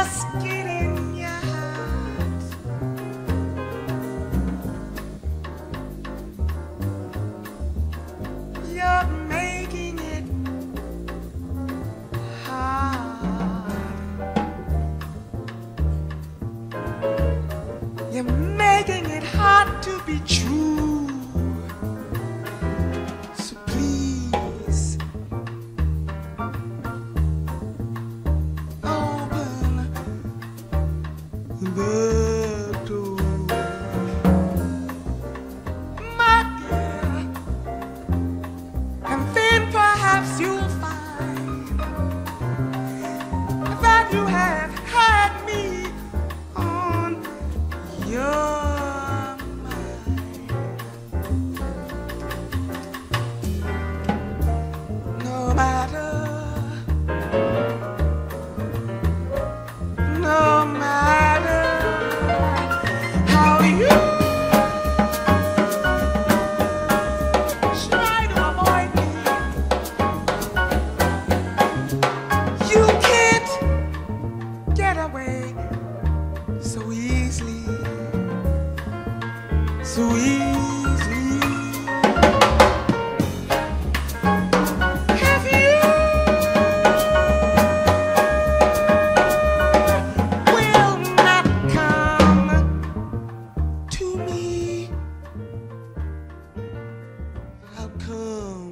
must to be true. so easy. Have you will not come to me? How come?